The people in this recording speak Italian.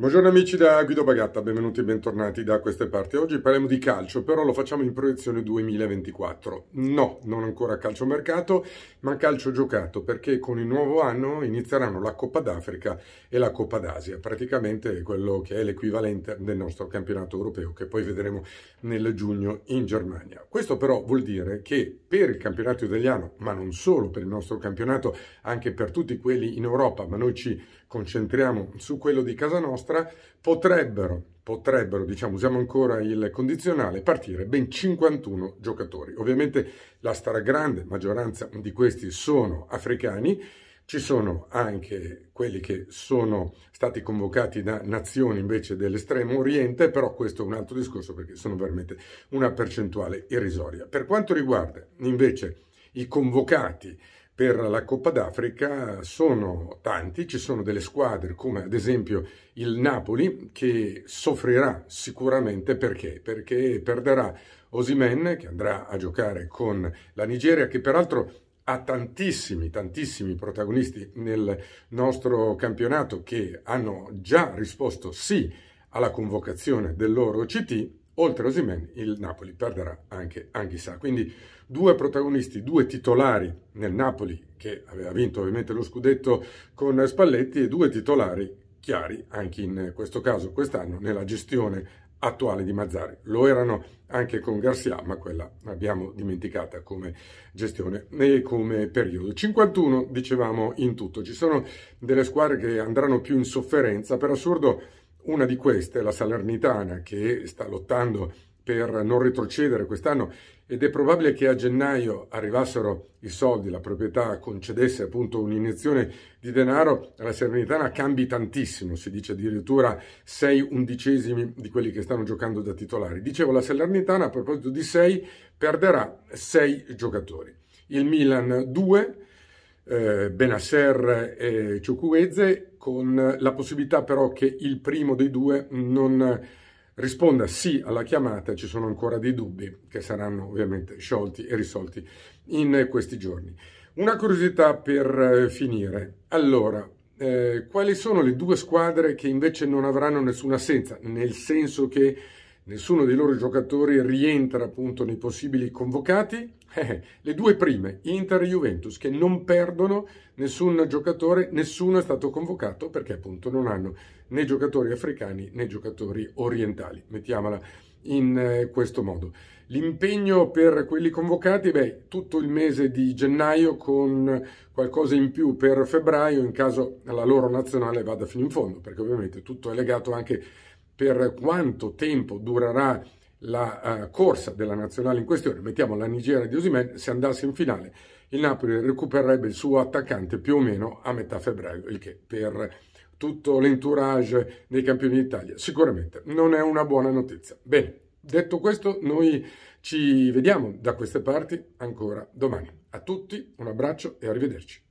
Buongiorno amici da Guido Bagatta, benvenuti e bentornati da queste parti. Oggi parliamo di calcio, però lo facciamo in proiezione 2024. No, non ancora calcio mercato, ma calcio giocato, perché con il nuovo anno inizieranno la Coppa d'Africa e la Coppa d'Asia, praticamente quello che è l'equivalente del nostro campionato europeo, che poi vedremo nel giugno in Germania. Questo però vuol dire che per il campionato italiano, ma non solo per il nostro campionato, anche per tutti quelli in Europa, ma noi ci concentriamo su quello di casa nostra, potrebbero, potrebbero, diciamo, usiamo ancora il condizionale, partire ben 51 giocatori. Ovviamente la stragrande maggioranza di questi sono africani, ci sono anche quelli che sono stati convocati da nazioni invece dell'estremo oriente, però questo è un altro discorso perché sono veramente una percentuale irrisoria. Per quanto riguarda invece i convocati per la Coppa d'Africa sono tanti, ci sono delle squadre come ad esempio il Napoli che soffrirà sicuramente perché? Perché perderà Osimen che andrà a giocare con la Nigeria che peraltro ha tantissimi, tantissimi protagonisti nel nostro campionato che hanno già risposto sì alla convocazione del loro CT oltre a Osimen il Napoli perderà anche Anghissà. Quindi due protagonisti, due titolari nel Napoli che aveva vinto ovviamente lo scudetto con Spalletti e due titolari chiari anche in questo caso quest'anno nella gestione attuale di Mazzari. Lo erano anche con Garcia, ma quella l'abbiamo dimenticata come gestione e come periodo. 51 dicevamo in tutto. Ci sono delle squadre che andranno più in sofferenza, per assurdo una di queste, la Salernitana, che sta lottando per non retrocedere quest'anno ed è probabile che a gennaio arrivassero i soldi, la proprietà concedesse appunto un'iniezione di denaro, la Salernitana cambi tantissimo, si dice addirittura 6 undicesimi di quelli che stanno giocando da titolari. Dicevo, la Salernitana a proposito di 6 perderà 6 giocatori. Il Milan 2, eh, Benasser e Ciucueze, con la possibilità però che il primo dei due non risponda sì alla chiamata, ci sono ancora dei dubbi che saranno ovviamente sciolti e risolti in questi giorni. Una curiosità per eh, finire. Allora, eh, quali sono le due squadre che invece non avranno nessuna assenza? Nel senso che nessuno dei loro giocatori rientra appunto nei possibili convocati. Eh, le due prime, Inter e Juventus, che non perdono nessun giocatore, nessuno è stato convocato perché appunto non hanno né giocatori africani né giocatori orientali. Mettiamola in eh, questo modo. L'impegno per quelli convocati, beh, tutto il mese di gennaio con qualcosa in più per febbraio in caso la loro nazionale vada fino in fondo, perché ovviamente tutto è legato anche per quanto tempo durerà la uh, corsa della nazionale in questione, mettiamo la Nigeria di Osimen, se andasse in finale il Napoli recupererebbe il suo attaccante più o meno a metà febbraio, il che per tutto l'entourage dei campioni d'Italia sicuramente non è una buona notizia. Bene, detto questo noi ci vediamo da queste parti ancora domani. A tutti un abbraccio e arrivederci.